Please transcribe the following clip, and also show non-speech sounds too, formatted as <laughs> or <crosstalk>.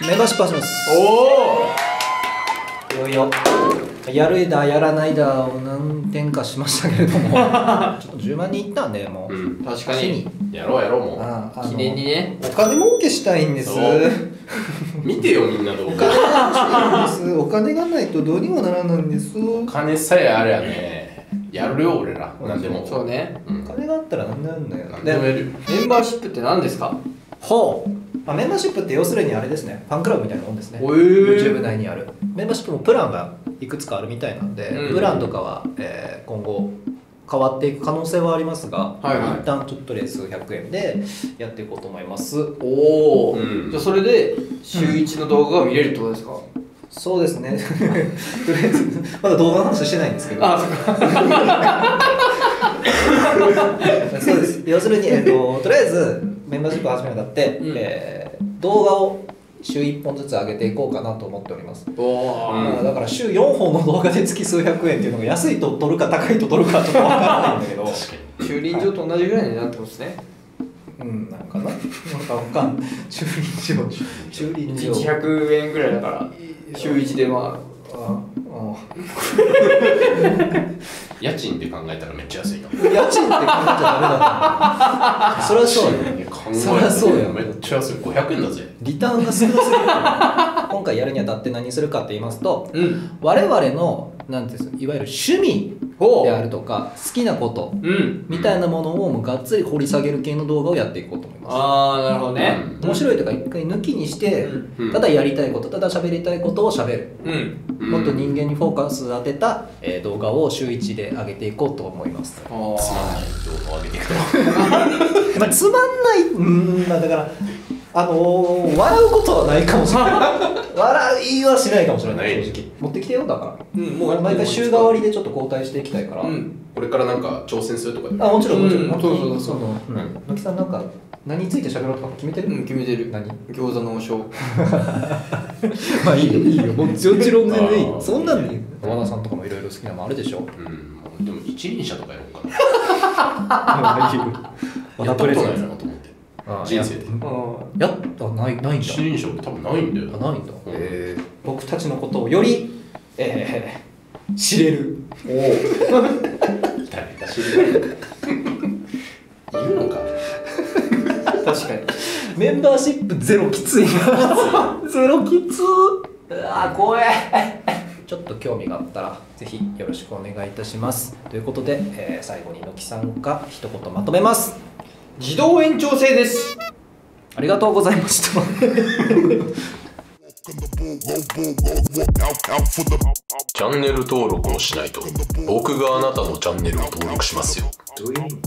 メンバーシップ始めますおいよいよ。やるだやらないだを何点かしましたけれども。<laughs> ちょっと10万人いったんでもう、うん。確か日に。やろうやろうもう。ああの記念にね。お金儲けしたいんです。見てよみんな動画です。お金がないとどうにもならないんです。お金さえあれやねやるよ俺ら。何でも。そうね。うん。金があったら何でもやるんだよ。メンバーシップって何ですか？ほう、まあ、メンバーシップって要するにあれですねファンクラブみたいなもんですね。おえ YouTube 内にある。メンバーシップもプランがいくつかあるみたいなんで、うん。プランとかは、えー今後変わっていく可能性はありますが、はいはい。一旦ちょっとレース100円でやっていこうと思います。おお、うん。じゃあそれで週1の動画が見れるってことですか、そうですね。<laughs> とりあえずまだ動画の話してないんですけど。あそっか。<laughs> そうです。要するに、えっととりあえずメンバーシップ始めるにあたって、うん。えー動画を週1本ずつ上げていこうかなと思っております、うだから週4本の動画で月数百円っていうのが安いと取るか高いと取るかちょっとわからないんだけど。駐輪場と同じぐらいになってますね。うんなんかななんかわかんない。駐輪場駐輪1場日100円ぐらいだから週1でまあ家賃で考えたらめっちゃ安いな家賃って考えちゃダメだそれはそうよ考そりゃそうよめっちゃ安い。500円だぜ。リターンが少なすぎる。今回やるにあたって何するかって言いますとあうん。我々のなんていうんですかいわゆる趣味ほであるとか好きなことうんみたいなものをもうがっつり掘り下げる系の動画をやっていこうと思います。ああなるほどね。面白いとか一回抜きにして、うん。ただやりたいことただ喋りたいことを喋る、うん。もっと人間にフォーカス当てた、えー動画を週1で上げていこうと思います、あつまんない。動画を上げていくと <laughs> まあ、つまんないうーんまあだからあのー笑うことはないかもしれない。<laughs> 笑いはしないかもしれない正直。持ってきてよだから。うんもう毎回週替わりでちょっと交代していきたいから、うん。これからなんか挑戦するとかあもちろんもちろん、うん。そうそうそう。そのう木さんなんか何について喋ろうとか決めてる、うん決めてる。何？餃子の王将。<laughs> まあいいよいいよ。もちろん全然いいそんなんでいい。和田さんとかもいろいろ好きなのあるでしょ。うん。でも一輪車とかやろうかな。<laughs> 和やったことないなと思って。あ人生で。あやったないないんだ。一輪車って多分ないんだよあないんだ、うん。えー僕たちのことをより、えー、知れる。おお。誰か知りたい。いるのか。確かに。メンバーシップゼロきついな。<laughs> ゼロきつうわ怖えちょっと興味があったらぜひよろしくお願いいたします。ということで、えー最後に野木さんが一言まとめます自動延長制です。ありがとうございました。チャンネル登録をしないと。僕があなたのチャンネルを登録しますよ。どういう意味？